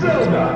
Zelda.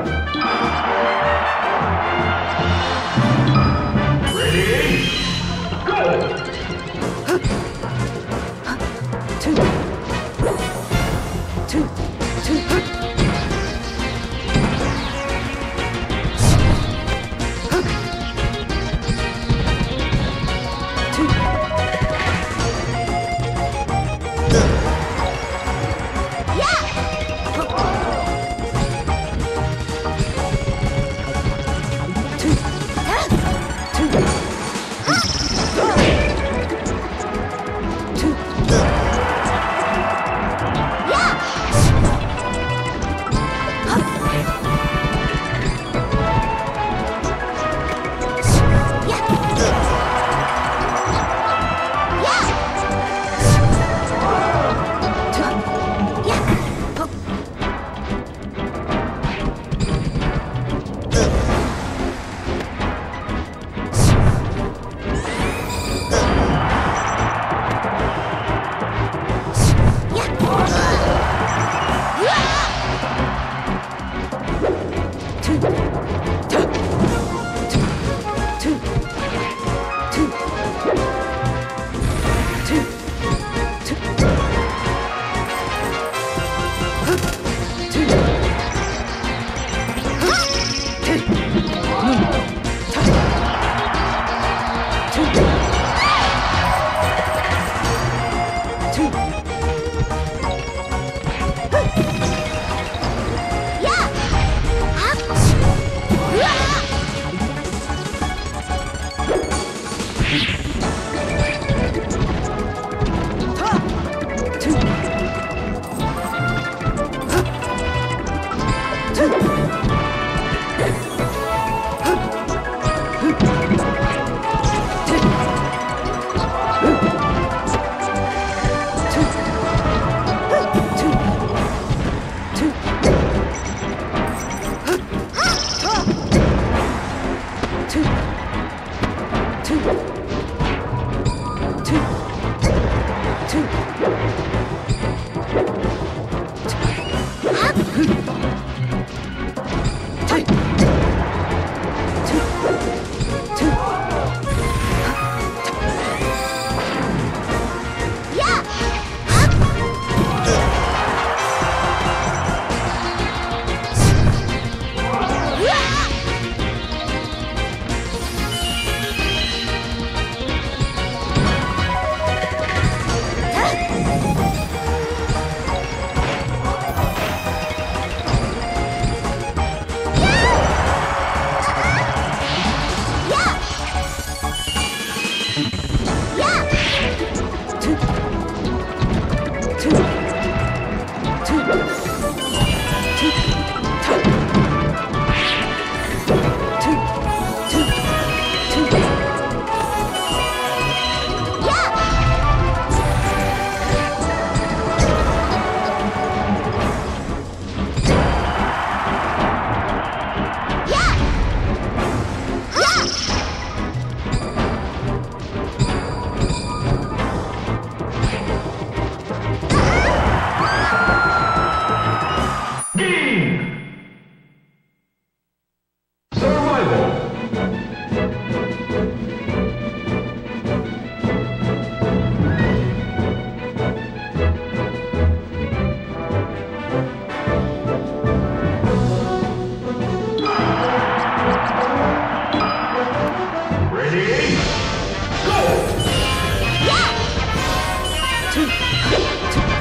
Ready? Go! ちょっと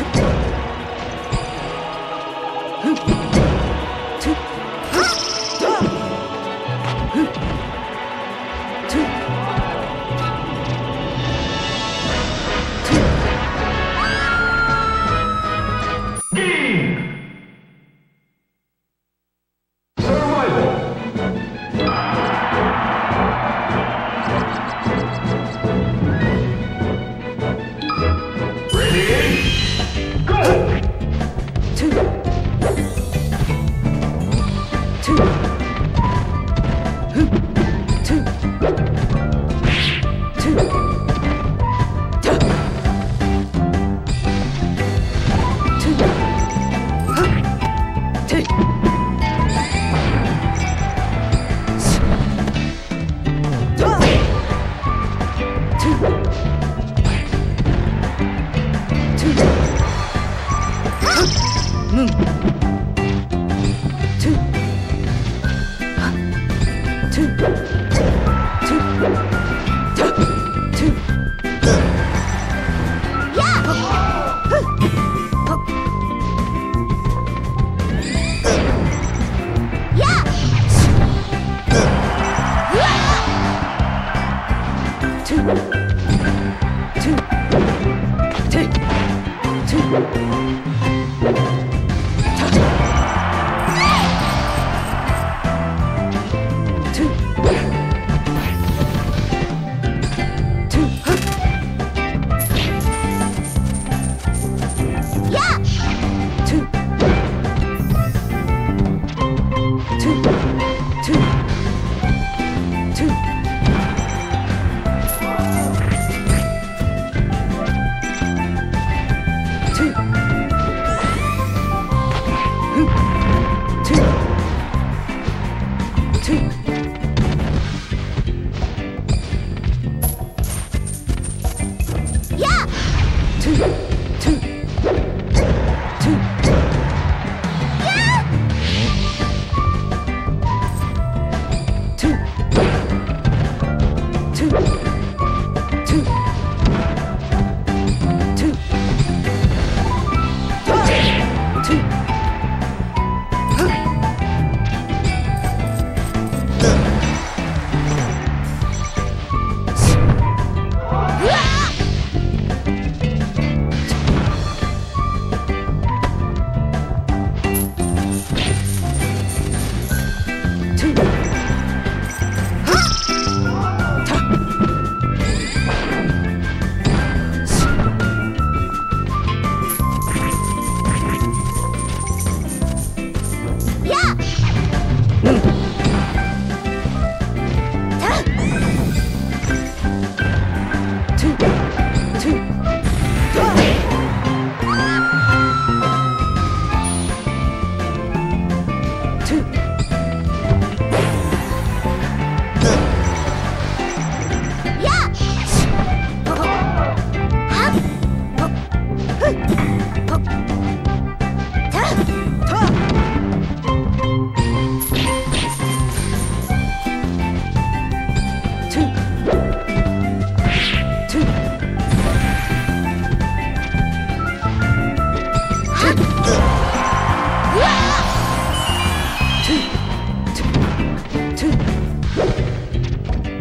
to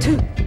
Two,